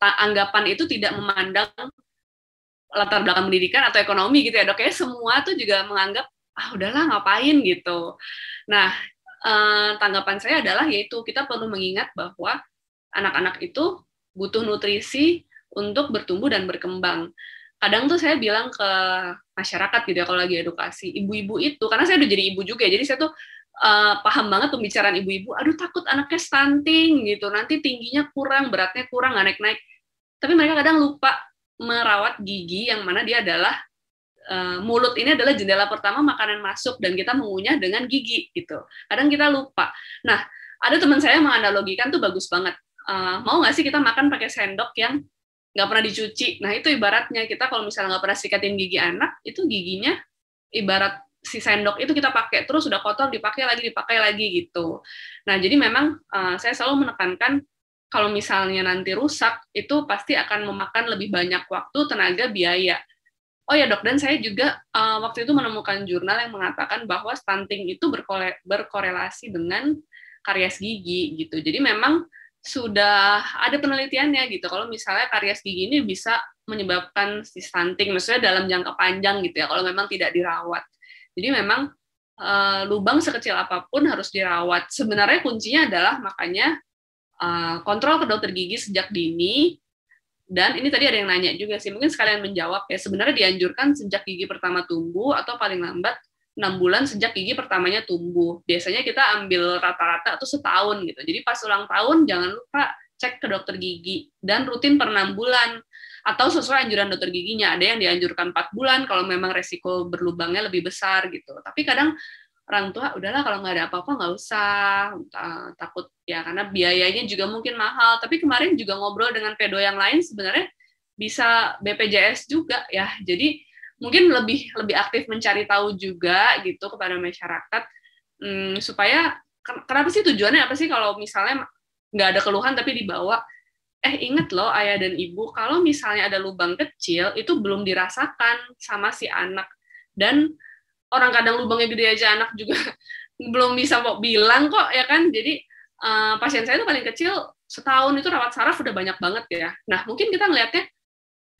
anggapan itu tidak memandang latar belakang pendidikan atau ekonomi gitu ya dok. Ya semua tuh juga menganggap ah udahlah ngapain? gitu. Nah eh, tanggapan saya adalah yaitu kita perlu mengingat bahwa anak-anak itu butuh nutrisi untuk bertumbuh dan berkembang. Kadang tuh saya bilang ke masyarakat gitu ya kalau lagi edukasi ibu-ibu itu karena saya udah jadi ibu juga ya, jadi saya tuh uh, paham banget pembicaraan ibu-ibu aduh takut anaknya stunting gitu nanti tingginya kurang beratnya kurang nggak naik-naik tapi mereka kadang lupa merawat gigi yang mana dia adalah uh, mulut ini adalah jendela pertama makanan masuk dan kita mengunyah dengan gigi gitu. Kadang kita lupa. Nah, ada teman saya menganalogikan tuh bagus banget. Uh, mau nggak sih kita makan pakai sendok yang nggak pernah dicuci? Nah itu ibaratnya kita kalau misalnya nggak pernah sikatin gigi anak, itu giginya ibarat si sendok itu kita pakai terus sudah kotor dipakai lagi dipakai lagi gitu. Nah jadi memang uh, saya selalu menekankan kalau misalnya nanti rusak, itu pasti akan memakan lebih banyak waktu, tenaga, biaya. Oh ya dok, dan saya juga uh, waktu itu menemukan jurnal yang mengatakan bahwa stunting itu berkole berkorelasi dengan karies gigi gitu. Jadi memang sudah ada penelitiannya gitu. Kalau misalnya karies gigi ini bisa menyebabkan si stunting, maksudnya dalam jangka panjang gitu ya. Kalau memang tidak dirawat. Jadi memang uh, lubang sekecil apa pun harus dirawat. Sebenarnya kuncinya adalah makanya uh, kontrol ke dokter gigi sejak dini. Dan ini tadi ada yang nanya juga sih mungkin sekalian menjawab ya sebenarnya dianjurkan sejak gigi pertama tumbuh atau paling lambat enam bulan sejak gigi pertamanya tumbuh. Biasanya kita ambil rata-rata atau setahun gitu. Jadi pas ulang tahun jangan lupa cek ke dokter gigi. Dan rutin per enam bulan atau sesuai anjuran dokter giginya ada yang dianjurkan empat bulan kalau memang resiko berlubangnya lebih besar gitu. Tapi kadang orang tua udahlah kalau nggak ada apa-apa nggak usah. Takut ya karena biayanya juga mungkin mahal. Tapi kemarin juga ngobrol dengan pedo yang lain sebenarnya bisa BPJS juga ya. Jadi mungkin lebih lebih aktif mencari tahu juga gitu kepada masyarakat hmm, supaya kenapa sih tujuannya apa sih kalau misalnya nggak ada keluhan tapi dibawa eh inget loh ayah dan ibu kalau misalnya ada lubang kecil itu belum dirasakan sama si anak. Dan orang kadang lubangnya gede aja anak juga belum bisa mau bilang kok ya kan? Jadi uh, pasien saya itu paling kecil setahun itu rawat saraf udah banyak banget ya. Nah mungkin kita ngelihatnya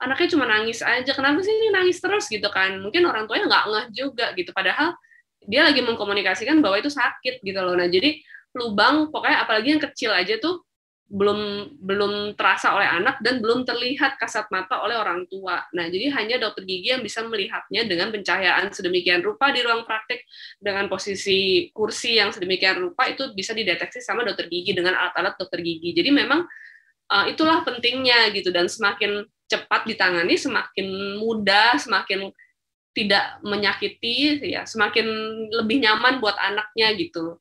anaknya cuma nangis aja. Kenapa sih ini nangis terus gitu kan? Mungkin orang tuanya nggak ngeh juga gitu. Padahal dia lagi mengkomunikasikan bahwa itu sakit gitu loh. Nah jadi lubang pokoknya apalagi yang kecil aja tuh belum belum terasa oleh anak dan belum terlihat kasat mata oleh orang tua. Nah, jadi hanya dokter gigi yang bisa melihatnya dengan pencahayaan sedemikian rupa di ruang praktik dengan posisi kursi yang sedemikian rupa itu bisa dideteksi sama dokter gigi dengan alat-alat dokter gigi. Jadi memang uh, itulah pentingnya gitu dan semakin cepat ditangani semakin mudah, semakin tidak menyakiti ya, semakin lebih nyaman buat anaknya gitu.